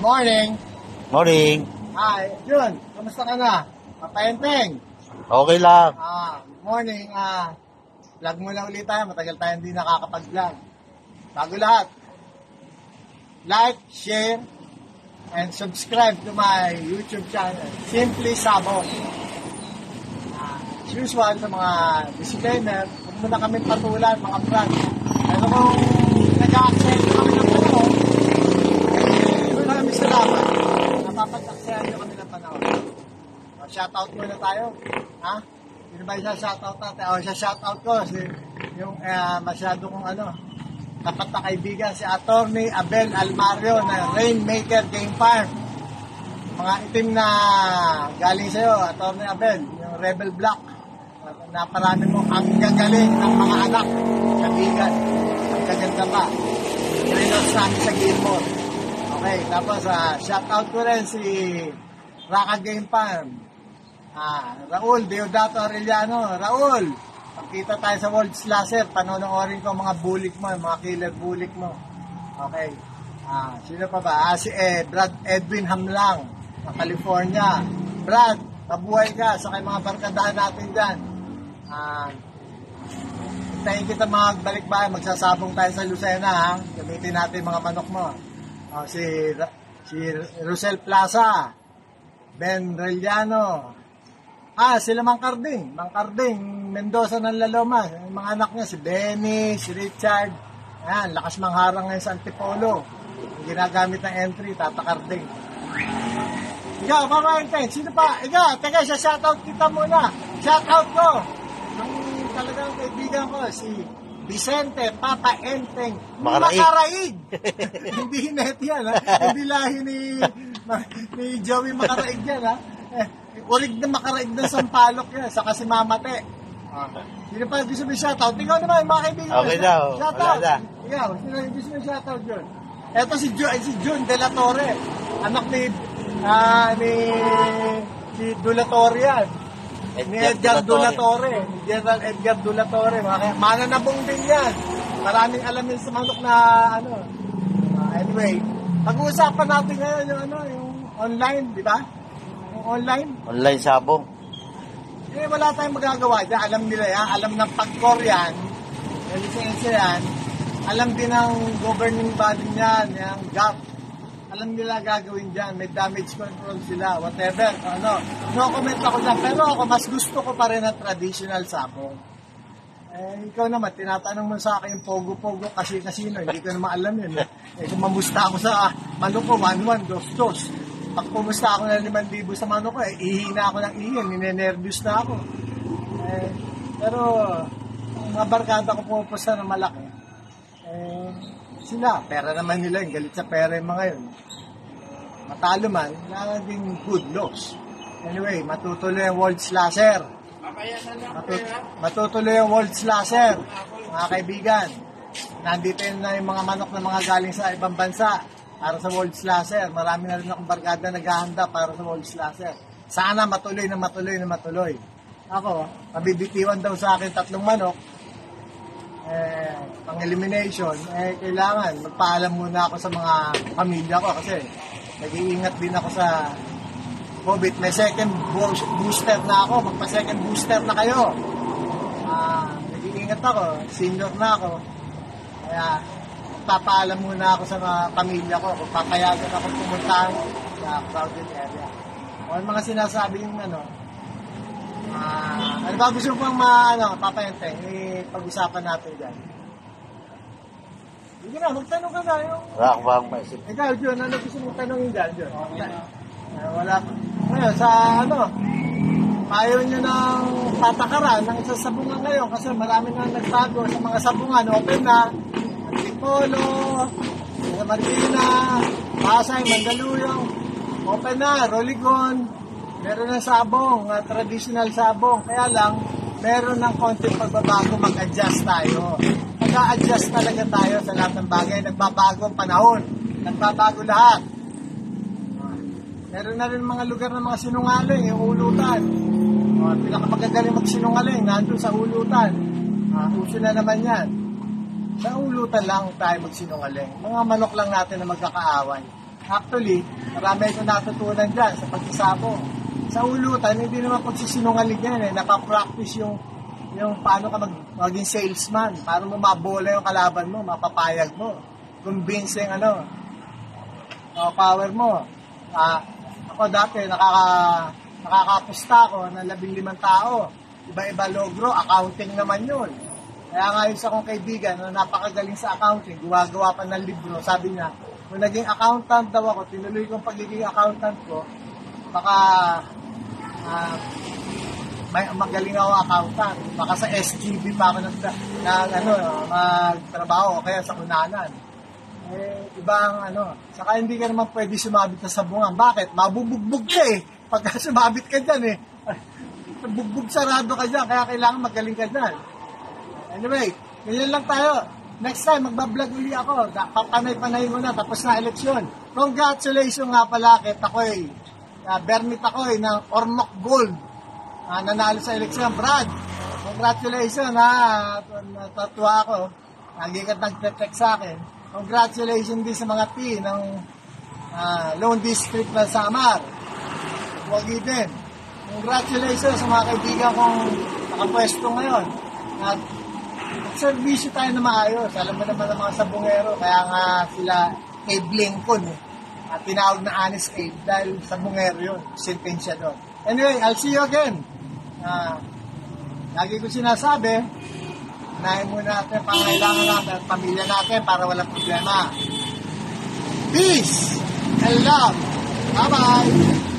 Morning. Morning. Hi, Jun. Kamusta ka na? Mapayenteng. Okay lang. Ah, morning. Ah, vlog muna ulit tayo. Matagal tayo hindi nakakapag-vlog. Bago lahat. Like, share, and subscribe to my YouTube channel. Simply Sabo. Ah, as usual sa mga disclaimer, huwag mo na kami patulan, mga brand. Pero kung nag-a-accept kami ng panahon, eh, maraming salamat. Napapag-accept nyo kami ng panahon. O, shoutout muna tayo. Ha? Sino ba yung shoutout natin? O, siya shoutout ko. Si, yung eh, masyado kong ano, tapat na kaibigan, si Attorney Abel Almario na Rainmaker Game Farm. Mga itim na galing sa'yo, Attorney Abel, yung Rebel Black. Na parami mo ang gagaling ng mga anak, kaibigan. Ang gaganda pa. Reynolds namin sa Gilmore. Okay, tapos uh, shoutout ko rin si Raka Game Farm. Ah, Raul Deodato Arellano. Raul, pagkita tayo sa World Slasher, panonoodin ko mga bulik mo, mga killer bulik mo. Okay. Ah, sino pa ba? Ah, si eh, Brad Edwin Hamlang ng California. Brad, mabuhay ka sa kay mga barkadahan natin dyan. Ah, Hintayin kita magbalik ba, magsasabong tayo sa Lucena ha. Gamitin natin mga manok mo. Oh, si si Rosel Plaza, Ben Reliano. Ah, sila Mang Carding, Mang Carding, Mendoza ng Laloma. Yung mga anak niya, si Benny, si Richard. Ayan, lakas mangharang ngayon sa Antipolo. Yung ginagamit ng entry, Tata Carding. Ikaw, Mama Enteng, sino pa? Ikaw, teka, sa shoutout kita muna. Shoutout ko. Ang talagang kaibigan ko, si Vicente Papa Enteng Makaraig. Makaraig. Hindi hinet yan, ha? Hindi lahi ni, ni Joey Makaraig yan, ha? Urig na Makaraig ng Sampalok yan, saka si Mamate. Sino pa gusto mo shoutout? Ikaw naman, mga kaibigan. Okay daw. Shoutout. Wala na. Ikaw, sino yung gusto mo shoutout yun? Ito si Jun, si Jun De La Torre. Anak ni, ah, ni, si De La Torre yan. Ni Edgar De La Torre. Ni General Edgar De La Torre. Mga, mananabong din yan. Maraming alam yun sa manok na, ano. Ah, anyway, pag-uusapan natin ngayon yung, ano, yung online, di ba? Yung online. Online sabong. Eh, wala tayong magagawa dyan. Alam nila yan. Alam ng pag-core yan. May lisensya yan. Alam din ng governing body niyan, yung GAP. Alam nila gagawin dyan. May damage control sila. Whatever. Ano. No comment ako dyan. Pero ako, mas gusto ko pa rin ang traditional sapong. Eh, ikaw naman, tinatanong mo sa akin yung pogo-pogo kasi kasino. Hindi ko naman alam yun. Eh, kung mamusta ako sa ah, manok ko, 1-1, 2-2. Pag pumusta ako ng 5,000 sa manok ko, eh, ihina ako ng ihin. Ninenervous na ako. Eh, pero, ang mga barkada ko pumupusta ng malaki. Eh, sila, pera naman nila yun. Galit sa pera yung mga yun. Matalo man, laging good loss. Anyway, matutuloy ang World Slasher. Matut- matutuloy ang World Slasher, mga kaibigan. Nandito na yung mga manok na mga galing sa ibang bansa para sa World Slasher. Marami na rin akong barkada naghahanda para sa World Slasher. Sana matuloy na matuloy na matuloy. Ako, mabibitiwan daw sa akin tatlong manok. Eh, pang elimination, eh, kailangan magpaalam muna ako sa mga pamilya ko kasi nag-iingat din ako sa COVID. May second bo- booster na ako. Magpa-second booster na kayo. Ah, nag-iingat ako. Senior na ako. Kaya, papaalam muna ako sa mga pamilya ko kung papayagan ako pumunta sa crowded area. O yung mga sinasabi yung ano, ah, ano ba gusto pang ma, ano, papayante, eh, pag-usapan natin dyan. Sige na, magtanong ka na yung Wala akong bagong maisip. ikaw, John, ano gusto mong tanongin dyan, John? Eh, wala. Ngayon, sa ano, ayaw nyo ng patakaran ng isang sabungan ngayon kasi marami na nagbago sa mga sabungan. Open na, Antipolo, sa Marikina, Pasay, Mandaluyong. Open na, Roligon. Meron ng sabong, uh, traditional sabong. Kaya lang, meron ng konting pagbabago, mag-adjust tayo. Mag-a-adjust talaga tayo sa lahat ng bagay. Nagbabago ang panahon. Nagbabago lahat. Meron na rin mga lugar ng mga sinungaling, yung ulutan. Uh, pinakamagagaling magsinungaling, nandun sa ulutan. Uh, uso na naman yan. Sa ulutan lang tayo magsinungaling. Mga manok lang natin na magkakaaway. Actually, marami ko natutunan dyan sa pagsasabong. Sa ulutan, hindi naman pagsisinungaling yan eh. Napapractice yung yung paano ka mag, maging salesman, paano mo mabola yung kalaban mo, mapapayag mo, convincing ano, uh, power mo. Ah, ako dati, nakaka, nakakapusta ako ng labing limang tao. Iba-iba logro, accounting naman yun. Kaya nga yung isa kong kaibigan na napakagaling sa accounting, gumagawa pa ng libro, sabi niya, kung naging accountant daw ako, tinuloy kong pagiging accountant ko, baka ah, may magaling ako accountant. Baka sa SGB pa ako nag, na, ano, magtrabaho o kaya sa kunanan. Eh, iba ang ano. Saka hindi ka naman pwede sumabit sa sabungan. Bakit? Mabubugbog ka eh. Pagka sumabit ka dyan eh. Bugbog sarado ka dyan. Kaya kailangan magaling ka dyan. Anyway, ganyan lang tayo. Next time, magbablog uli ako. Papanay-panay mo na. Tapos na eleksyon. Congratulations nga pala kay Takoy. Uh, Bernit Takoy ng Ormoc Gold. Ah, nanalo sa eleksyon. Brad, congratulations ha. Natatuwa ako. Lagi ka nag-text sa akin. Congratulations din sa mga T ng ah, Lone District ng Samar. Huwag din. Congratulations sa mga kaibigan kong nakapwesto ngayon. At servisyo tayo na maayos. Alam mo naman ang mga sabungero. Kaya nga sila Abe Lincoln eh. At tinawag na honest Abe dahil sabungero yun. Sentensya doon. Anyway, I'll see you again. Ah, lagi ko sinasabi, unahin muna natin ang pangailangan natin at pamilya natin para walang problema. Peace and love. Bye-bye.